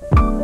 Bye.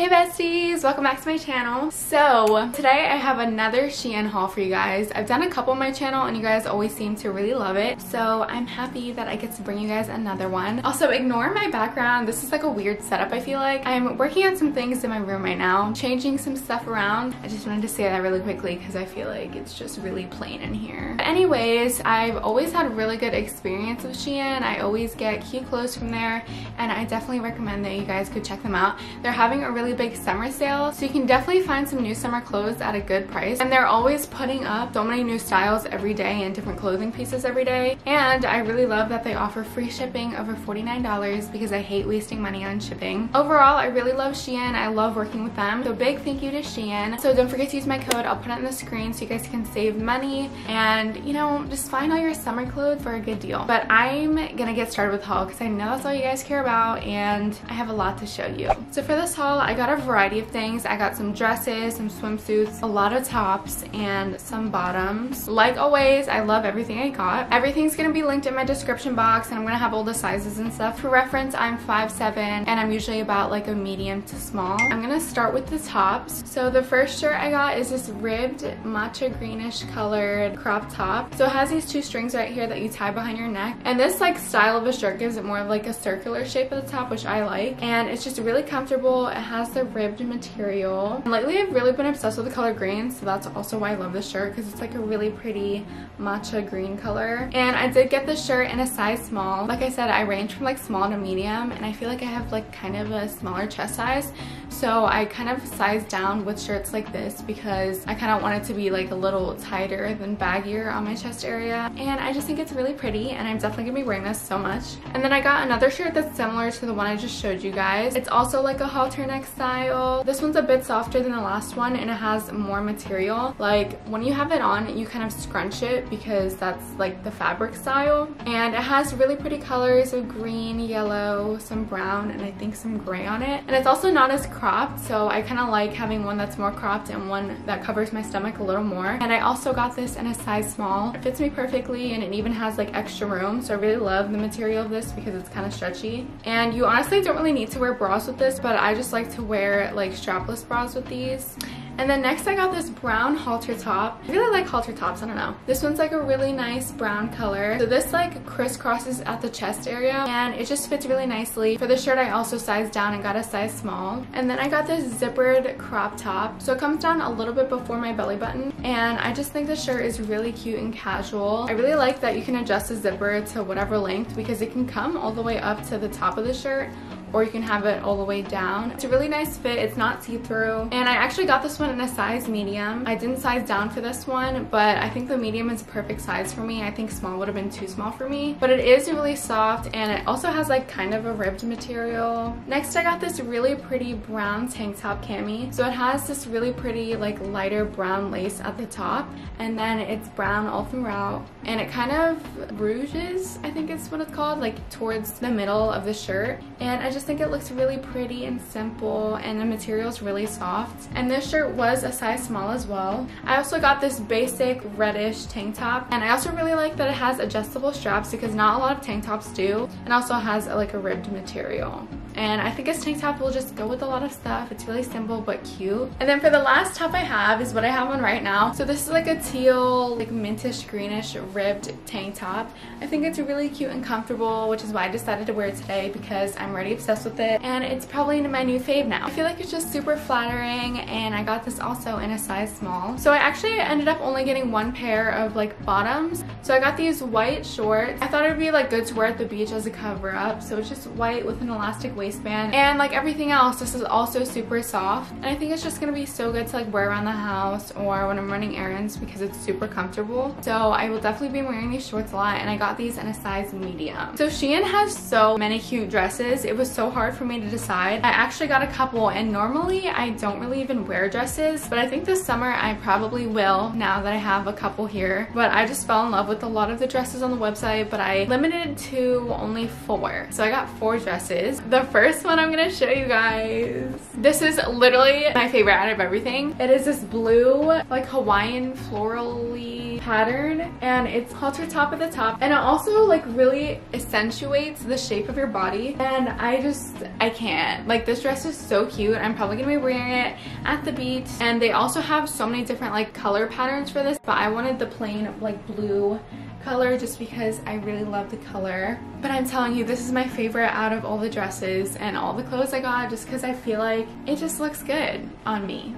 Hey besties, welcome back to my channel. So today I have another Shein haul for you guys. I've done a couple on my channel and you guys always seem to really love it. So I'm happy that I get to bring you guys another one. Also ignore my background. This is like a weird setup I feel like. I'm working on some things in my room right now, changing some stuff around. I just wanted to say that really quickly because I feel like it's just really plain in here. But anyways, I've always had really good experience with Shein. I always get cute clothes from there and I definitely recommend that you guys could check them out. They're having a really really big summer sale so you can definitely find some new summer clothes at a good price and they're always putting up so many new styles every day and different clothing pieces every day and I really love that they offer free shipping over $49 because I hate wasting money on shipping. Overall I really love Shein. I love working with them so big thank you to Shein. So don't forget to use my code. I'll put it on the screen so you guys can save money and you know just find all your summer clothes for a good deal. But I'm gonna get started with haul because I know that's all you guys care about and I have a lot to show you. So for this haul I got a variety of things. I got some dresses, some swimsuits, a lot of tops, and some bottoms. Like always, I love everything I got. Everything's gonna be linked in my description box, and I'm gonna have all the sizes and stuff. For reference, I'm 5'7", and I'm usually about like a medium to small. I'm gonna start with the tops. So the first shirt I got is this ribbed matcha greenish colored crop top. So it has these two strings right here that you tie behind your neck. And this like style of a shirt gives it more of like a circular shape at the top, which I like. And it's just really comfortable. It has the ribbed material. And lately I've really been obsessed with the color green, so that's also why I love this shirt because it's like a really pretty matcha green color. And I did get this shirt in a size small. Like I said, I range from like small to medium and I feel like I have like kind of a smaller chest size. So I kind of sized down with shirts like this because I kind of want it to be like a little tighter than baggier on my chest area. And I just think it's really pretty and I'm definitely gonna be wearing this so much. And then I got another shirt that's similar to the one I just showed you guys. It's also like a halter neck style. This one's a bit softer than the last one and it has more material. Like when you have it on, you kind of scrunch it because that's like the fabric style. And it has really pretty colors of green, yellow, some brown, and I think some gray on it. And it's also not as cropped, so I kind of like having one that's more cropped and one that covers my stomach a little more. And I also got this in a size small. It fits me perfectly and it even has like extra room, so I really love the material of this because it's kind of stretchy. And you honestly don't really need to wear bras with this, but I just like to wear like strapless bras with these and then next I got this brown halter top. I really like halter tops, I don't know. This one's like a really nice brown color. So this like crisscrosses at the chest area and it just fits really nicely. For the shirt I also sized down and got a size small. And then I got this zippered crop top. So it comes down a little bit before my belly button and I just think the shirt is really cute and casual. I really like that you can adjust the zipper to whatever length because it can come all the way up to the top of the shirt or you can have it all the way down. It's a really nice fit. It's not see-through. And I actually got this one in a size medium. I didn't size down for this one, but I think the medium is a perfect size for me. I think small would have been too small for me. But it is really soft and it also has like kind of a ribbed material. Next, I got this really pretty brown tank top cami. So it has this really pretty like lighter brown lace at the top and then it's brown all throughout and it kind of ruches, I think it's what it's called, like towards the middle of the shirt. And I just just think it looks really pretty and simple and the material is really soft. And this shirt was a size small as well. I also got this basic reddish tank top and I also really like that it has adjustable straps because not a lot of tank tops do and also has a, like a ribbed material and I think this tank top will just go with a lot of stuff. It's really simple but cute. And then for the last top I have is what I have on right now. So this is like a teal, like mintish greenish ribbed tank top. I think it's really cute and comfortable, which is why I decided to wear it today because I'm already obsessed with it and it's probably my new fave now. I feel like it's just super flattering and I got this also in a size small. So I actually ended up only getting one pair of like bottoms. So I got these white shorts. I thought it would be like good to wear at the beach as a cover up. So it's just white with an elastic waistband and like everything else. This is also super soft. And I think it's just gonna be so good to like wear around the house or when I'm running errands because it's super comfortable. So I will definitely be wearing these shorts a lot and I got these in a size medium. So Shein has so many cute dresses. It was so hard for me to decide. I actually got a couple and normally I don't really even wear dresses but I think this summer I probably will now that I have a couple here. But I just fell in love with a lot of the dresses on the website but I limited to only four. So I got four dresses. The first one I'm gonna show you guys. This is literally my favorite out of everything. It is this blue, like Hawaiian florally pattern and it's halter top at the top. And it also like really accentuates the shape of your body. And I just I can't. Like this dress is so cute. I'm probably gonna be wearing it at the beach. And they also have so many different like color patterns for this. But I wanted the plain like blue color just because I really love the color. But I'm telling you, this is my favorite out of all the dresses and all the clothes I got just because I feel like it just looks good on me.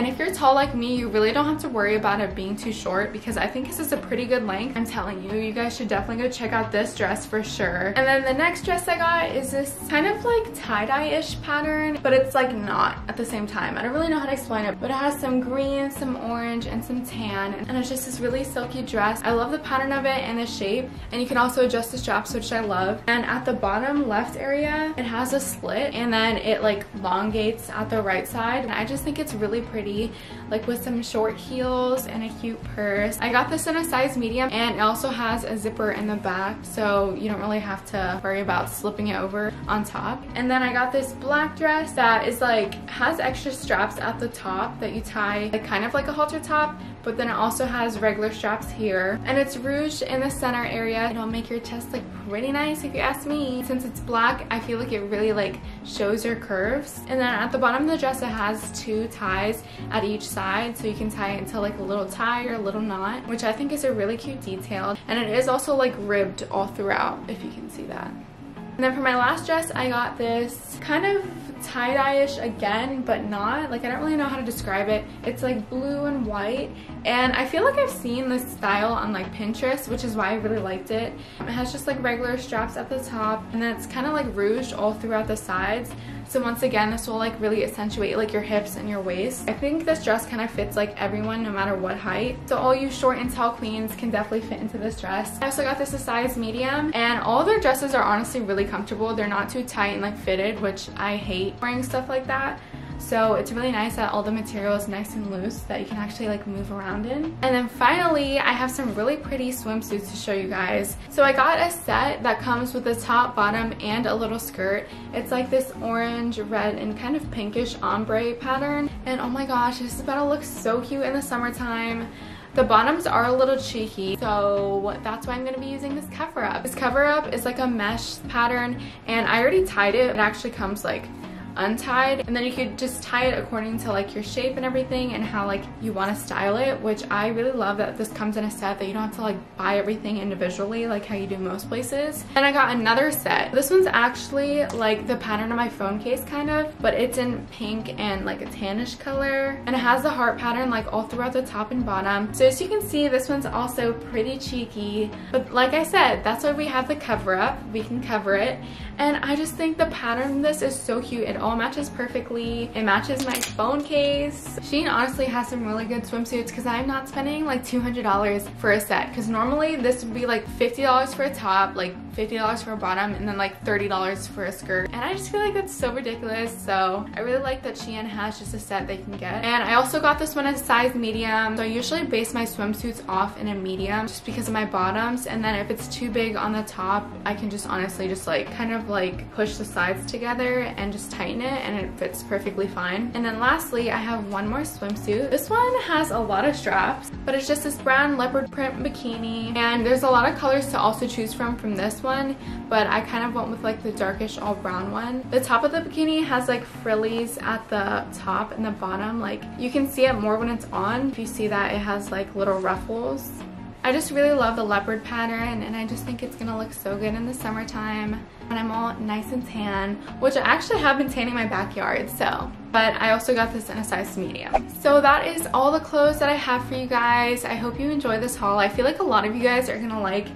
And if you're tall like me, you really don't have to worry about it being too short because I think this is a pretty good length. I'm telling you, you guys should definitely go check out this dress for sure. And then the next dress I got is this kind of like tie-dye-ish pattern, but it's like not at the same time. I don't really know how to explain it, but it has some green, some orange, and some tan. And it's just this really silky dress. I love the pattern of it and the shape. And you can also adjust the straps, which I love. And at the bottom left area, it has a slit and then it like elongates at the right side. And I just think it's really pretty pretty like with some short heels and a cute purse. I got this in a size medium and it also has a zipper in the back so you don't really have to worry about slipping it over on top. And then I got this black dress that is like has extra straps at the top that you tie like kind of like a halter top but then it also has regular straps here. And it's ruched in the center area. It'll make your chest look pretty nice if you ask me. Since it's black I feel like it really like shows your curves. And then at the bottom of the dress it has two ties at each side. So you can tie it into like a little tie or a little knot which I think is a really cute detail. And it is also like ribbed all throughout if you can see that. And then for my last dress, I got this kind of tie-dye-ish again, but not. Like, I don't really know how to describe it. It's like blue and white. And I feel like I've seen this style on like Pinterest, which is why I really liked it. It has just like regular straps at the top. And then it's kind of like ruched all throughout the sides. So once again, this will like really accentuate like your hips and your waist. I think this dress kind of fits like everyone no matter what height. So all you short and tall queens can definitely fit into this dress. I also got this a size medium and all their dresses are honestly really comfortable. They're not too tight and like fitted, which I hate wearing stuff like that. So it's really nice that all the material is nice and loose that you can actually like move around in. And then finally, I have some really pretty swimsuits to show you guys. So I got a set that comes with a top, bottom, and a little skirt. It's like this orange, red, and kind of pinkish ombre pattern. And oh my gosh, this is about to look so cute in the summertime. The bottoms are a little cheeky, so that's why I'm going to be using this cover up. This cover up is like a mesh pattern, and I already tied it. It actually comes like untied and then you could just tie it according to like your shape and everything and how like you want to style it which I really love that this comes in a set that you don't have to like buy everything individually like how you do most places. And I got another set. This one's actually like the pattern of my phone case kind of but it's in pink and like a tannish color and it has the heart pattern like all throughout the top and bottom. So as you can see this one's also pretty cheeky but like I said that's why we have the cover up. We can cover it. And I just think the pattern this is so cute it all matches perfectly. It matches my phone case. Shein honestly has some really good swimsuits because I'm not spending like $200 for a set because normally this would be like $50 for a top, like $50 for a bottom, and then like $30 for a skirt. And I just feel like that's so ridiculous. So I really like that Shein has just a set they can get. And I also got this one as size medium. So I usually base my swimsuits off in a medium just because of my bottoms. And then if it's too big on the top, I can just honestly just like kind of like push the sides together and just tighten tighten it and it fits perfectly fine. And then lastly, I have one more swimsuit. This one has a lot of straps, but it's just this brown leopard print bikini. And there's a lot of colors to also choose from from this one, but I kind of went with like the darkish all brown one. The top of the bikini has like frillies at the top and the bottom. Like you can see it more when it's on. If you see that, it has like little ruffles. I just really love the leopard pattern and I just think it's gonna look so good in the summertime when I'm all nice and tan, which I actually have been tanning my backyard, so. But I also got this in a size medium. So that is all the clothes that I have for you guys. I hope you enjoy this haul. I feel like a lot of you guys are gonna like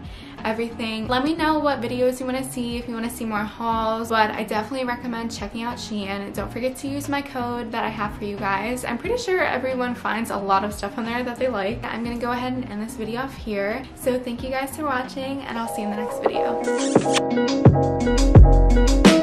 everything. Let me know what videos you want to see if you want to see more hauls, but I definitely recommend checking out Shein. Don't forget to use my code that I have for you guys. I'm pretty sure everyone finds a lot of stuff on there that they like. I'm going to go ahead and end this video off here. So thank you guys for watching and I'll see you in the next video.